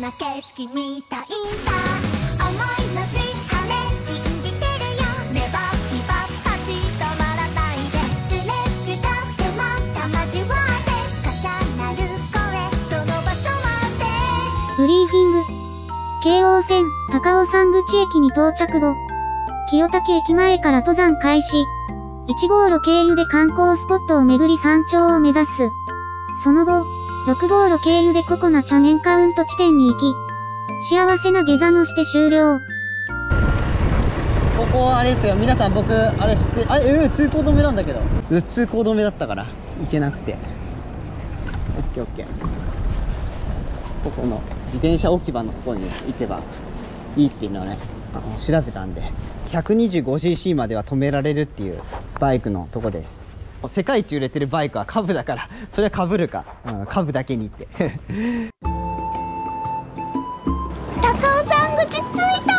な景色みたいんだ思いのち晴れ信じてるよネバーギブアッ立ち止まらないですれ違ってもたまじわって重なる声その場所までブリーフィング。京王線、高尾山口駅に到着後、清滝駅前から登山開始。1号路経由で観光スポットを巡り山頂を目指す。その後、6号路経由でココナ茶園カウント地点に行き、幸せな下山をして終了。ここはあれですよ。皆さん僕あれ知ってあれえー通行止めなんだけど。通行止めだったから行けなくて。オッケーオッケー。ここの自転車置き場のところに行けばいいっていうのをねあの調べたんで。125cc までは止められるっていうバイクのとこです。世界一売れてるバイクは株だから それは株るか、うん、株だけにって。高尾山口着いた。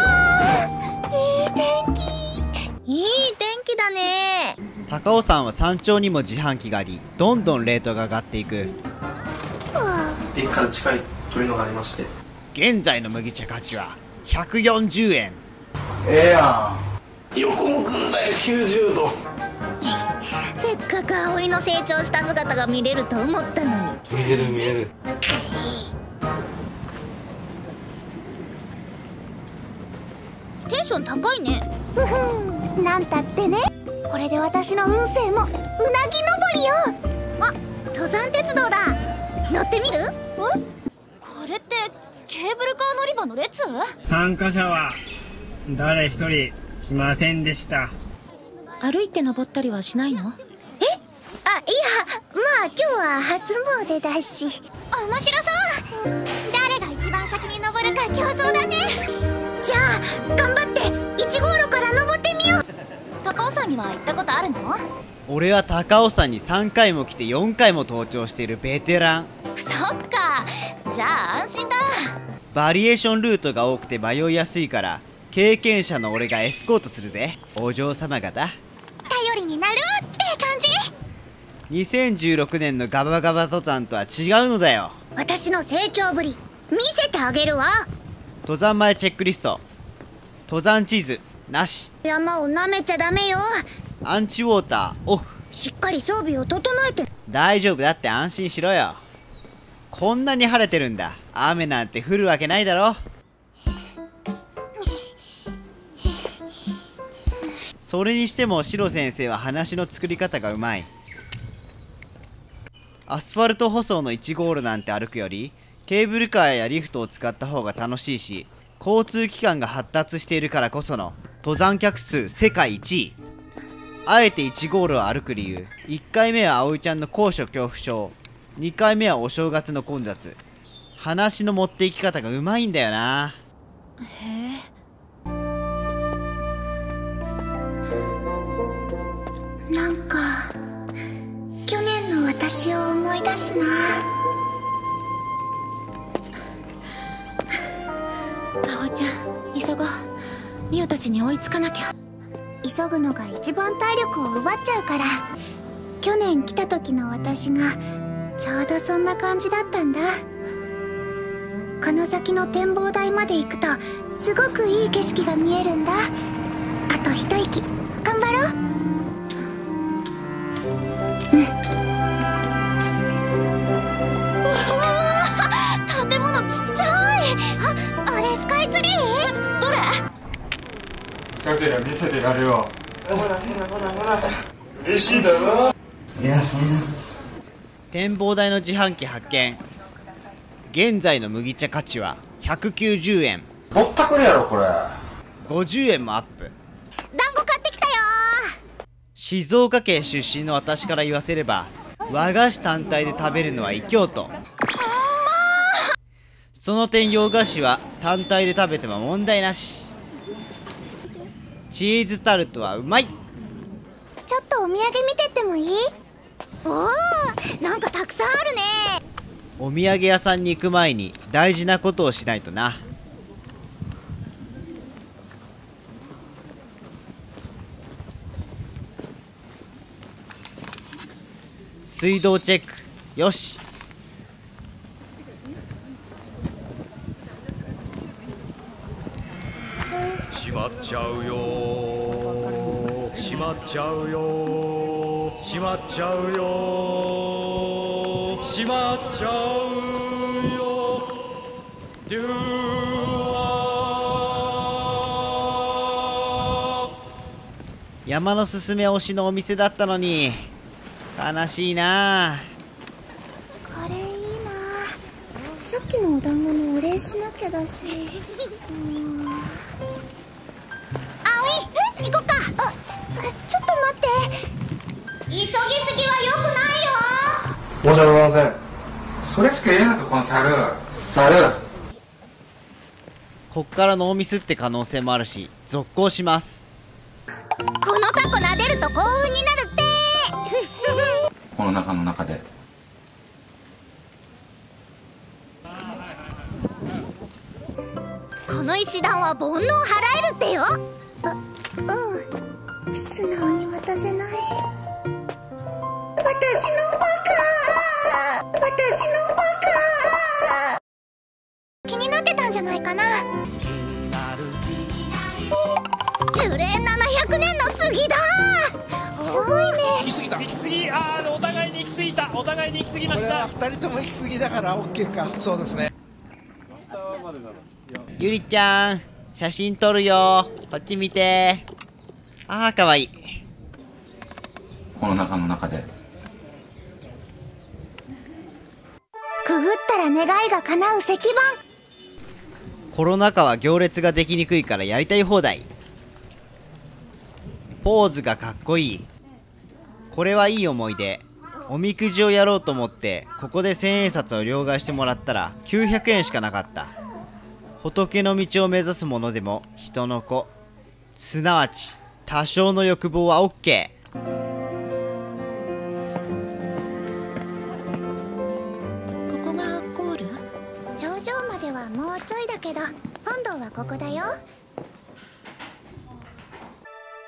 いい天気。いい天気だね。高尾山は山頂にも自販機がありどんどんレートが上がっていく。駅から近いというのがありまして。現在の麦茶価値は140円。ええやん。横向くんだよ90度せっかく葵の成長した姿が見れると思ったのに。見える見える。テンション高いね。ふふん。なんたってね。これで私の運勢もうなぎ登りよ。あ登山鉄道だ。乗ってみる？ん？これってケーブルカー乗り場の列？参加者は誰一人来ませんでした。歩いて登ったりはしないの？まあ今日は初詣だし。面白そう。誰が一番先に登るか競争だね。じゃあ頑張って1号路から登ってみよう。高尾山には行ったことあるの？俺は高尾山に3回も来て4回も登頂しているベテラン。そっか。じゃあ安心だ。バリエーションルートが多くて迷いやすいから経験者の俺がエスコートするぜ。お嬢様方。頼りになる2016年のガバガバ登山とは違うのだよ。私の成長ぶり見せてあげるわ。登山前チェックリスト。登山地図なし。山を舐めちゃダメよ。アンチウォーターオフ。しっかり装備を整えて。大丈夫だって安心しろよ。こんなに晴れてるんだ。雨なんて降るわけないだろ。それにしてもシロ先生は話の作り方がうまいアスファルト舗装の1号路なんて歩くよりケーブルカーやリフトを使った方が楽しいし交通機関が発達しているからこその登山客数世界1位。あえて1号路を歩く理由。1回目は葵ちゃんの高所恐怖症。2回目はお正月の混雑。話の持っていき方がうまいんだよな。なん年の私を思い出すな。葵ちゃん急ごう。ミオたちに追いつかなきゃ。急ぐのが一番体力を奪っちゃうから。去年来た時の私がちょうどそんな感じだったんだ。この先の展望台まで行くとすごくいい景色が見えるんだ。あと一息。頑張ろう。だけど見せてやるよ。ほらほらほらほら。嬉しいだろ？いやそんな。展望台の自販機発見。現在の麦茶価値は190円。ぼったくりやろこれ。50円もアップ。団子買ってきたよ静岡県出身の私から言わせれば和菓子単体で食べるのは異教徒。その点洋菓子は単体で食べても問題なしチーズタルトはうまい。ちょっとお土産見てってもいい？おおなんかたくさんあるね。お土産屋さんに行く前に大事なことをしないとな。水道チェック。よししまっちゃうよ。しまっちゃうよ。しまっちゃうよ。しまっちゃうよ。デュア山のすすめ推しのお店だったのに。悲しいな。これいいな。さっきのお団子のお礼しなきゃだし申し訳ございません。それしか言えなかこの猿。猿。こっからノーミスって可能性もあるし続行します。このタコ撫でると幸運になるって。この中の中で。この石段は煩悩払えるってよ。うん。素直に渡せない私のバ気になってたんじゃないかな。樹齢700年の杉だ。カすごいね。行き過ぎた。行き過ぎあーお互いに行き過ぎた。お互いに行き過ぎました。二人とも行き過ぎだから OK か。そうですね。ゆりちゃん写真撮るよ。こっち見て。あーかわいい。この中の中でら願いが叶う石板コロナ禍は行列ができにくいからやりたい放題。ポーズがかっこいい。これはいい思い出。おみくじをやろうと思ってここで千円札を両替してもらったら900円しかなかった。仏の道を目指す者でも人の子。すなわち多少の欲望は OK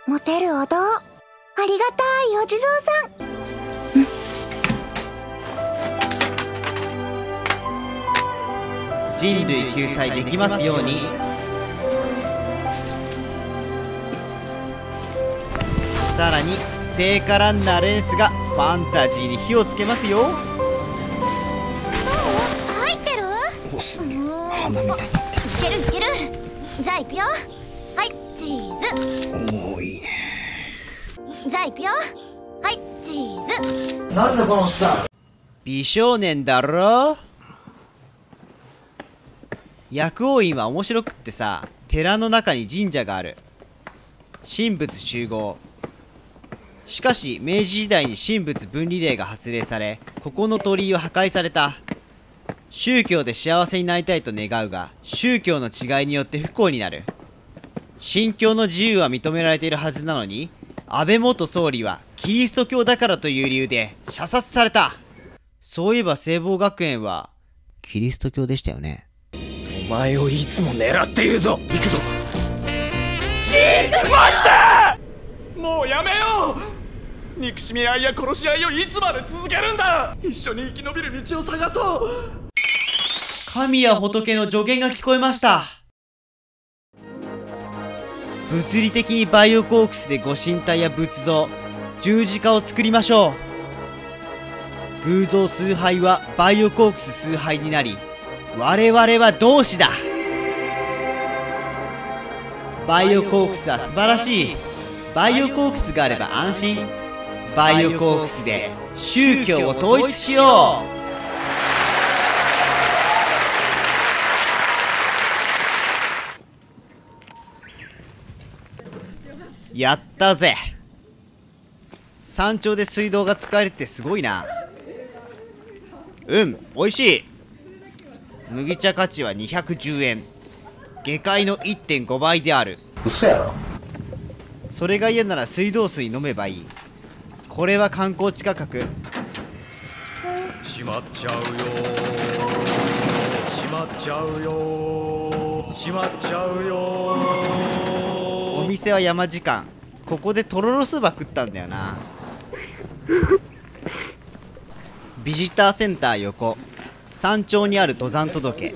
モテるお堂。ありがたいお地蔵さん。人類救済できますように。さらに聖火ランナーレンスがファンタジーに火をつけますよ。入ってる？おすげえうん花みたいにいけるいけるじゃあ行くよ。はいチーズ。おおいいね。じゃあ行くよ。はいチーズ。なんだこのおっさん。美少年だろ？薬王院は面白くってさ寺の中に神社がある。神仏集合。しかし明治時代に神仏分離令が発令されここの鳥居は破壊された宗教で幸せになりたいと願うが宗教の違いによって不幸になる。信教の自由は認められているはずなのに安倍元総理はキリスト教だからという理由で射殺された。そういえば聖望学園はキリスト教でしたよね。お前をいつも狙っているぞ。行くぞ。もうやめよう！憎しみ合いや殺し合いをいつまで続けるんだ！一緒に生き延びる道を探そう神や仏の助言が聞こえました。物理的にバイオコークスでご神体や仏像十字架を作りましょう。偶像崇拝はバイオコークス崇拝になり我々は同志だ。バイオコークスは素晴らしい。バイオコークスがあれば安心。バイオコークスで宗教を統一しよう。やったぜ。山頂で水道が使えるってすごいな。うん美味しい。麦茶価値は210円。下界の1.5倍である。嘘やろ。それが嫌なら水道水飲めばいい。これは観光地価格。しまっちゃうよ。しまっちゃうよ。しまっちゃうよ。お店は山時間。ここでとろろそば食ったんだよな。ビジターセンター横。山頂にある登山届。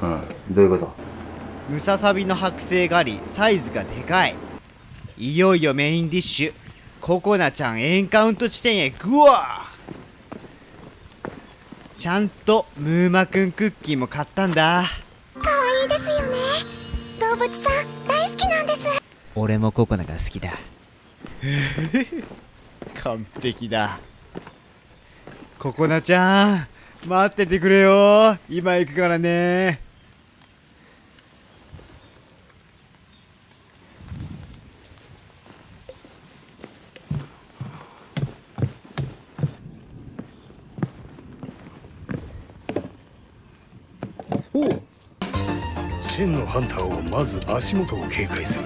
うん。どういうこと？ムササビの剥製狩り。サイズがでかい。いよいよメインディッシュ。ココナちゃんエンカウント地点へ。グワー！ちゃんとムーマくんクッキーも買ったんだ。可愛いですよね。動物さん大好きなんです。俺もココナが好きだ。完璧だ。ココナちゃん待っててくれよ。今行くからねハンターはまず足元を警戒する。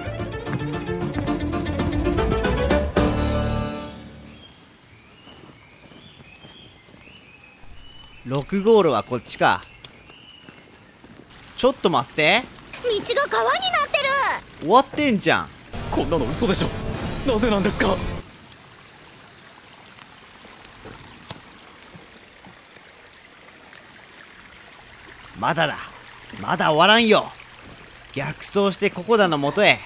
6号路はこっちか。ちょっと待って。道が川になってる。終わってんじゃん。こんなの嘘でしょ。なぜなんですか？まだだ。まだ終わらんよ逆走してココダの元へ。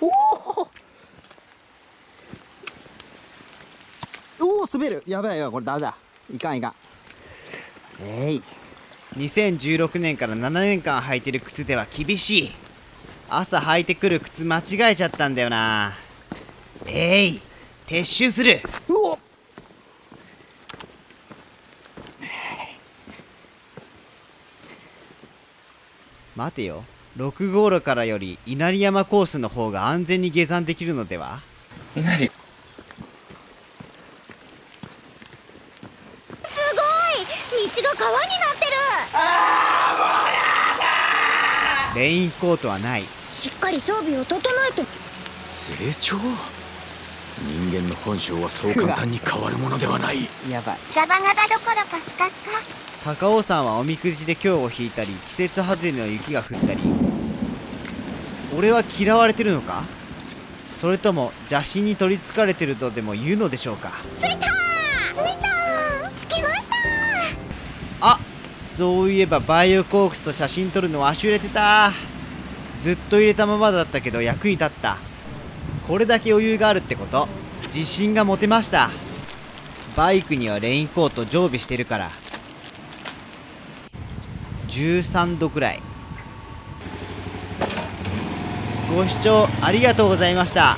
おおお滑る。やばいやばい。これダメだ。いかんいかん。えい。2016年から7年間履いてる靴では厳しい。朝履いてくる靴間違えちゃったんだよな。えい。撤収する。お待てよ。6号路からより稲荷山コースの方が安全に下山できるのでは？稲荷すごい！道が川になってる！レインコートはない。しっかり装備を整えて。成長人間の本性はそう簡単に変わるものではない。やばい。ガバガバどころかスカスカ高尾山はおみくじで今日を引いたり季節外れの雪が降ったり。俺は嫌われてるのか？それとも邪神に取りつかれてるとでも言うのでしょうか？着いた着いた着きましたあそういえばバイオコークスと写真撮るの忘れてた。ずっと入れたままだったけど役に立った。これだけ余裕があるってこと？自信が持てました。バイクにはレインコート常備してるから13度くらい。ご視聴ありがとうございました。